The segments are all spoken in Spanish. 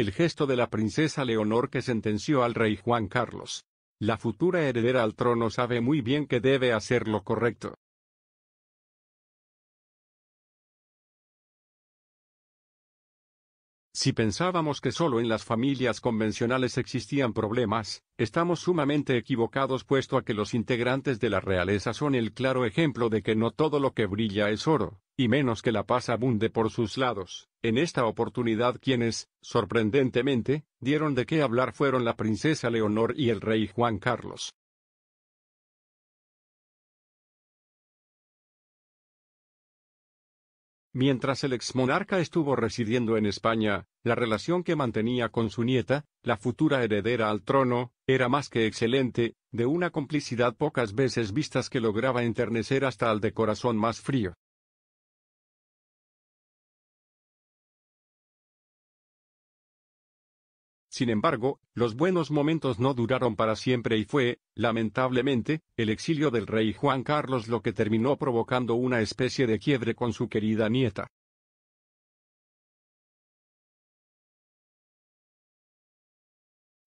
el gesto de la princesa Leonor que sentenció al rey Juan Carlos. La futura heredera al trono sabe muy bien que debe hacer lo correcto. Si pensábamos que solo en las familias convencionales existían problemas, estamos sumamente equivocados puesto a que los integrantes de la realeza son el claro ejemplo de que no todo lo que brilla es oro, y menos que la paz abunde por sus lados. En esta oportunidad quienes, sorprendentemente, dieron de qué hablar fueron la princesa Leonor y el rey Juan Carlos. Mientras el exmonarca estuvo residiendo en España, la relación que mantenía con su nieta, la futura heredera al trono, era más que excelente, de una complicidad pocas veces vistas que lograba enternecer hasta al de corazón más frío. Sin embargo, los buenos momentos no duraron para siempre y fue, lamentablemente, el exilio del rey Juan Carlos lo que terminó provocando una especie de quiebre con su querida nieta.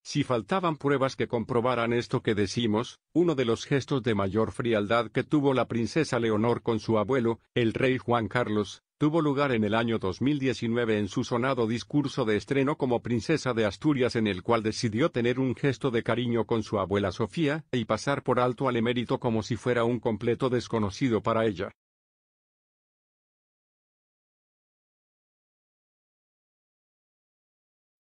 Si faltaban pruebas que comprobaran esto que decimos, uno de los gestos de mayor frialdad que tuvo la princesa Leonor con su abuelo, el rey Juan Carlos, tuvo lugar en el año 2019 en su sonado discurso de estreno como princesa de Asturias en el cual decidió tener un gesto de cariño con su abuela Sofía y pasar por alto al emérito como si fuera un completo desconocido para ella.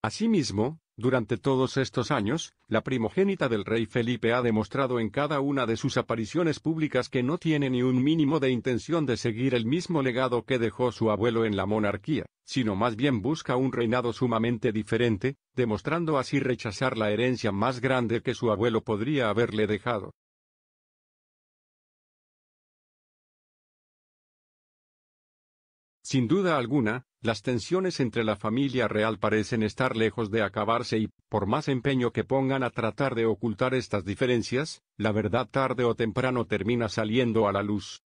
Asimismo, durante todos estos años, la primogénita del rey Felipe ha demostrado en cada una de sus apariciones públicas que no tiene ni un mínimo de intención de seguir el mismo legado que dejó su abuelo en la monarquía, sino más bien busca un reinado sumamente diferente, demostrando así rechazar la herencia más grande que su abuelo podría haberle dejado. Sin duda alguna, las tensiones entre la familia real parecen estar lejos de acabarse y, por más empeño que pongan a tratar de ocultar estas diferencias, la verdad tarde o temprano termina saliendo a la luz.